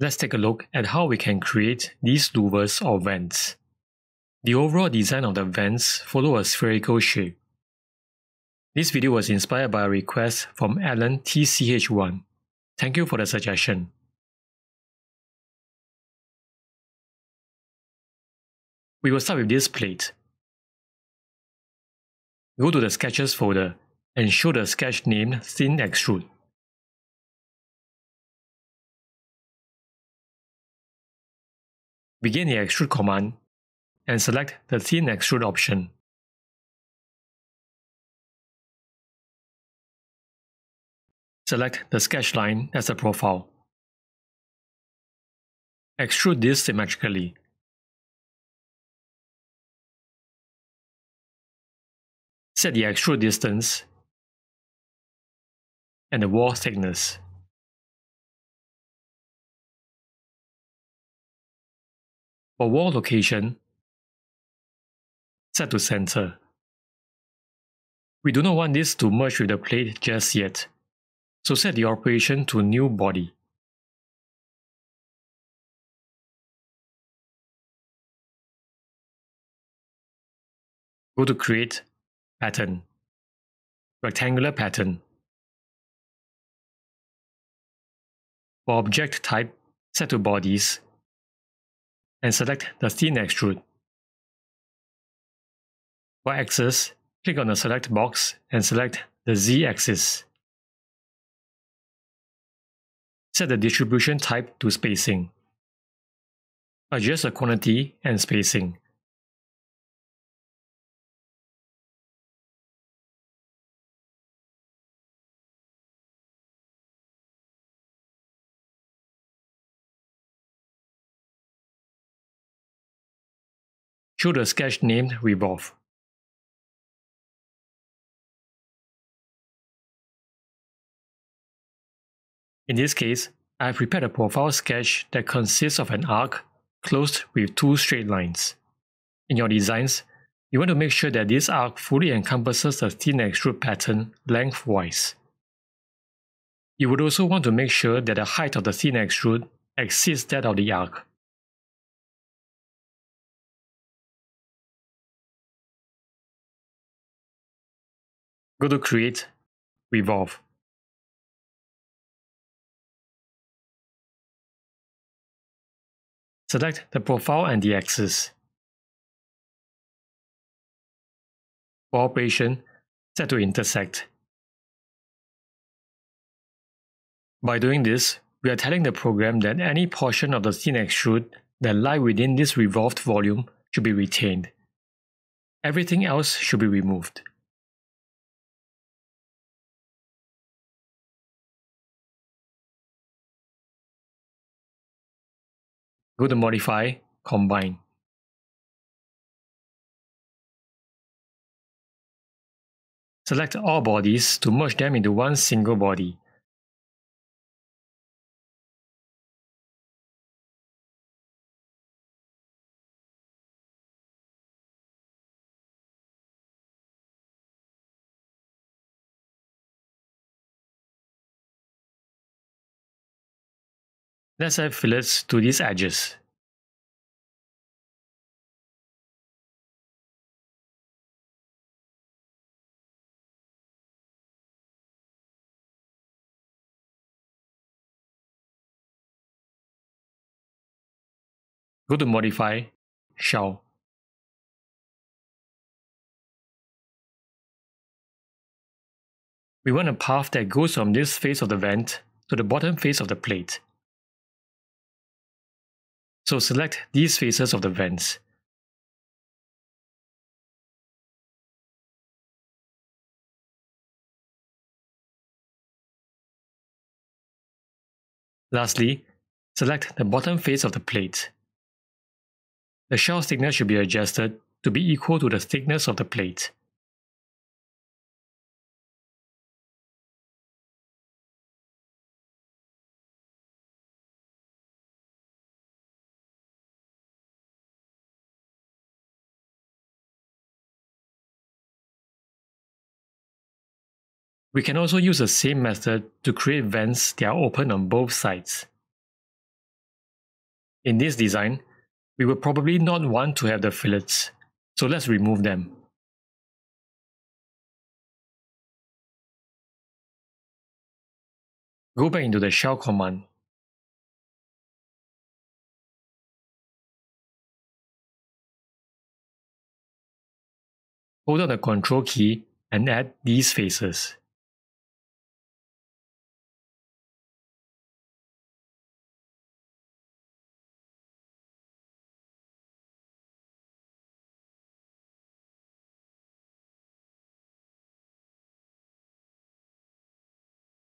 Let's take a look at how we can create these louvers or vents. The overall design of the vents follow a spherical shape. This video was inspired by a request from Alan TCH1. Thank you for the suggestion. We will start with this plate. Go to the Sketches folder and show the sketch named Thin Extrude. Begin the Extrude command and select the Thin Extrude option. Select the sketch line as a profile. Extrude this symmetrically. Set the extrude distance and the wall thickness. For wall location, set to center. We do not want this to merge with the plate just yet, so set the operation to new body. Go to create, pattern, rectangular pattern. For object type, set to bodies and select the thin extrude. For axis, click on the select box and select the z-axis. Set the distribution type to spacing. Adjust the quantity and spacing. Show the sketch named Revolve. In this case, I have prepared a profile sketch that consists of an arc closed with two straight lines. In your designs, you want to make sure that this arc fully encompasses the thin extrude pattern lengthwise. You would also want to make sure that the height of the thin extrude exceeds that of the arc. Go to Create, Revolve. Select the profile and the axis. For operation, set to intersect. By doing this, we are telling the program that any portion of the thin extrude that lie within this revolved volume should be retained. Everything else should be removed. Go to Modify, Combine. Select all bodies to merge them into one single body. Let's add fillets to these edges. Go to Modify, Shell. We want a path that goes from this face of the vent to the bottom face of the plate. So select these faces of the vents. Lastly, select the bottom face of the plate. The shell thickness should be adjusted to be equal to the thickness of the plate. We can also use the same method to create vents that are open on both sides. In this design, we will probably not want to have the fillets, so let's remove them. Go back into the shell command. Hold down the control key and add these faces.